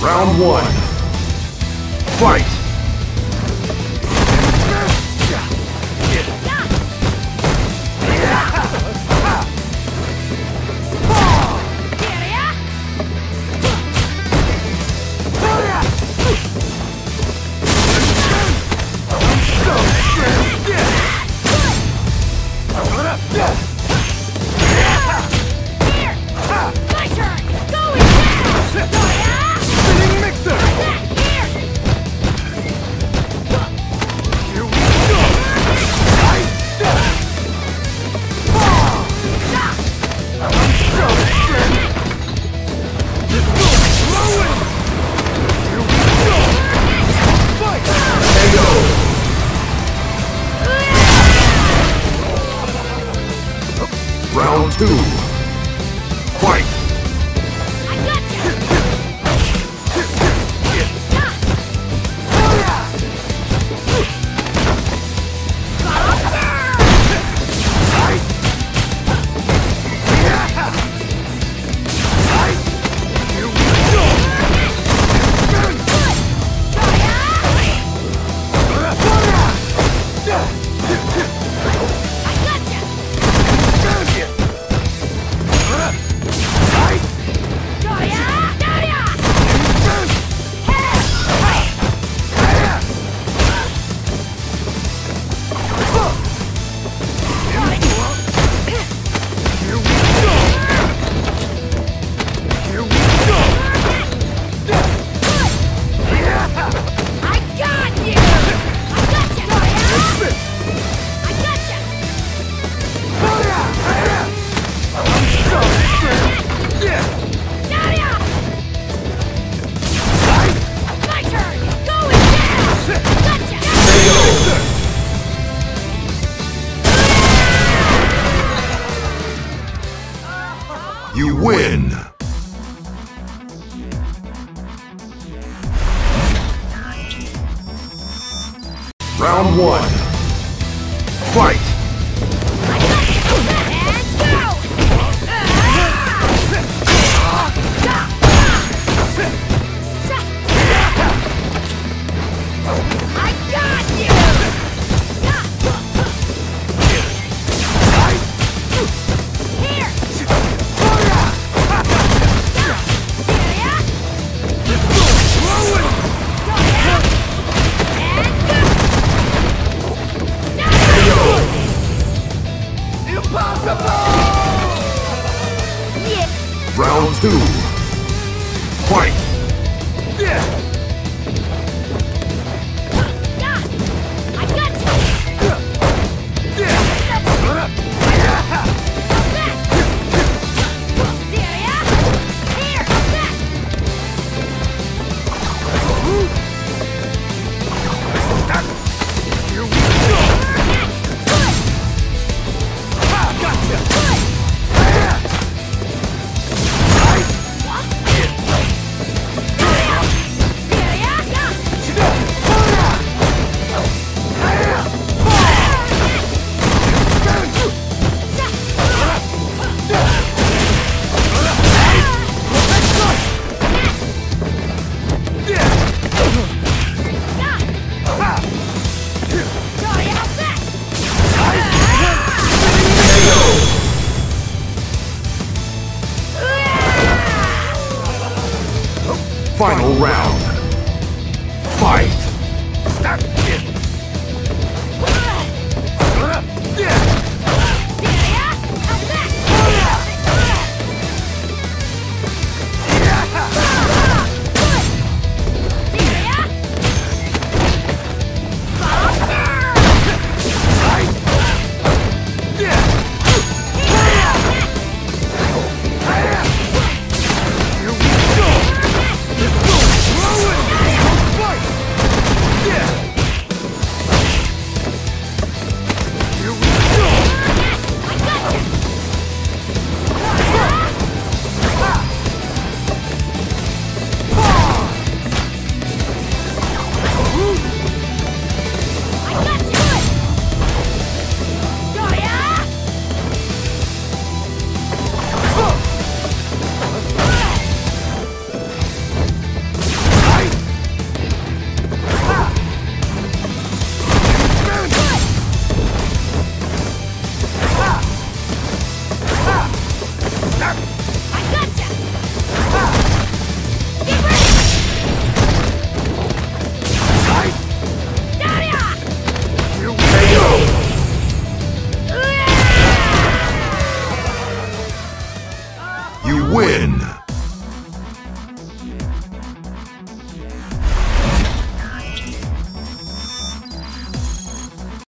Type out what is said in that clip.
Round one. Fight! two. You win! Round 1 Fight! Final round. You win!